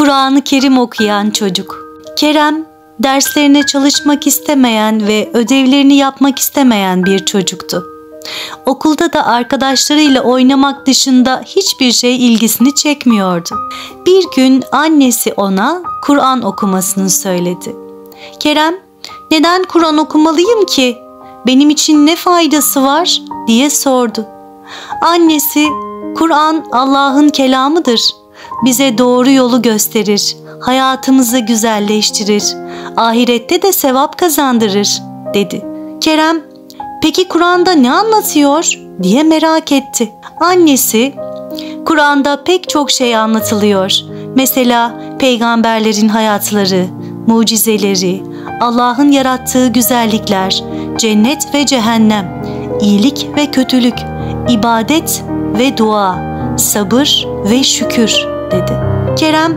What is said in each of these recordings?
Kur'an-ı Kerim okuyan çocuk. Kerem derslerine çalışmak istemeyen ve ödevlerini yapmak istemeyen bir çocuktu. Okulda da arkadaşlarıyla oynamak dışında hiçbir şey ilgisini çekmiyordu. Bir gün annesi ona Kur'an okumasını söyledi. Kerem, "Neden Kur'an okumalıyım ki? Benim için ne faydası var?" diye sordu. Annesi, "Kur'an Allah'ın kelamıdır. Bize doğru yolu gösterir, hayatımızı güzelleştirir, ahirette de sevap kazandırır." dedi. Kerem Peki Kur'an'da ne anlatıyor diye merak etti. Annesi Kur'an'da pek çok şey anlatılıyor. Mesela peygamberlerin hayatları, mucizeleri, Allah'ın yarattığı güzellikler, cennet ve cehennem, iyilik ve kötülük, ibadet ve dua, sabır ve şükür dedi. Kerem,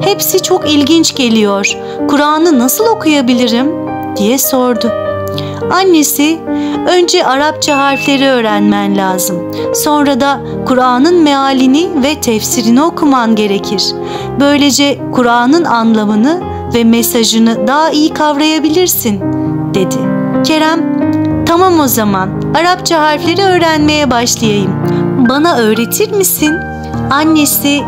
hepsi çok ilginç geliyor. Kur'an'ı nasıl okuyabilirim diye sordu. Annesi önce Arapça harfleri öğrenmen lazım. Sonra da Kur'an'ın mealini ve tefsirini okuman gerekir. Böylece Kur'an'ın anlamını ve mesajını daha iyi kavrayabilirsin, dedi. Kerem, tamam o zaman Arapça harfleri öğrenmeye başlayayım. Bana öğretir misin? Annesi,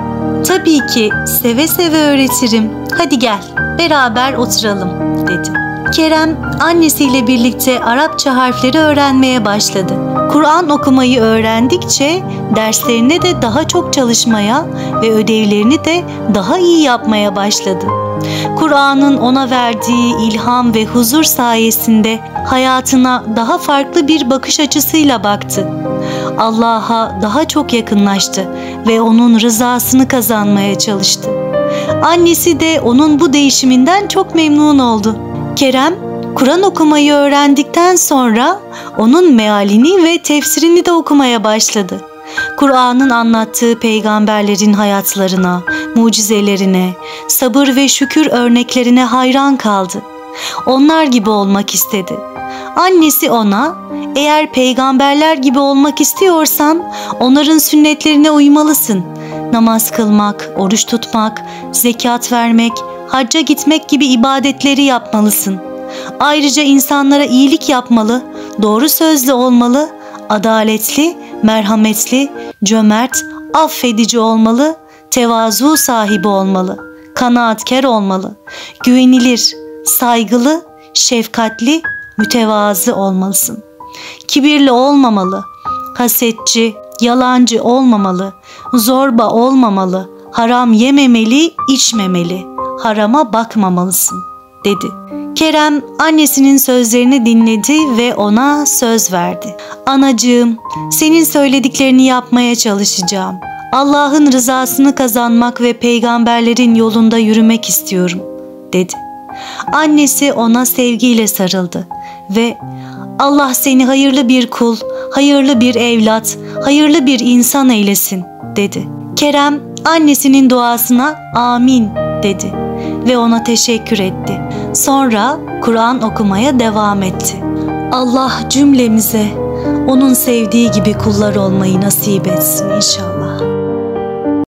tabii ki seve seve öğretirim. Hadi gel, beraber oturalım, dedi. Kerem annesiyle birlikte Arapça harfleri öğrenmeye başladı. Kur'an okumayı öğrendikçe derslerine de daha çok çalışmaya ve ödevlerini de daha iyi yapmaya başladı. Kur'an'ın ona verdiği ilham ve huzur sayesinde hayatına daha farklı bir bakış açısıyla baktı. Allah'a daha çok yakınlaştı ve onun rızasını kazanmaya çalıştı. Annesi de onun bu değişiminden çok memnun oldu. Kerem, Kur'an okumayı öğrendikten sonra onun mealini ve tefsirini de okumaya başladı. Kur'an'ın anlattığı peygamberlerin hayatlarına, mucizelerine, sabır ve şükür örneklerine hayran kaldı. Onlar gibi olmak istedi. Annesi ona, eğer peygamberler gibi olmak istiyorsan onların sünnetlerine uymalısın. Namaz kılmak, oruç tutmak, zekat vermek, hacca gitmek gibi ibadetleri yapmalısın. Ayrıca insanlara iyilik yapmalı, doğru sözlü olmalı, adaletli, merhametli, cömert, affedici olmalı, tevazu sahibi olmalı, kanaatkar olmalı, güvenilir, saygılı, şefkatli, mütevazı olmalısın. Kibirli olmamalı, hasetçi, yalancı olmamalı, zorba olmamalı, haram yememeli, içmemeli, harama bakmamalısın, dedi. Kerem annesinin sözlerini dinledi ve ona söz verdi. Anacığım, senin söylediklerini yapmaya çalışacağım. Allah'ın rızasını kazanmak ve peygamberlerin yolunda yürümek istiyorum, dedi. Annesi ona sevgiyle sarıldı ve Allah seni hayırlı bir kul, hayırlı bir evlat, hayırlı bir insan eylesin, dedi. Kerem annesinin duasına amin dedi ve ona teşekkür etti. Sonra Kur'an okumaya devam etti. Allah cümlemize onun sevdiği gibi kullar olmayı nasip etsin inşallah.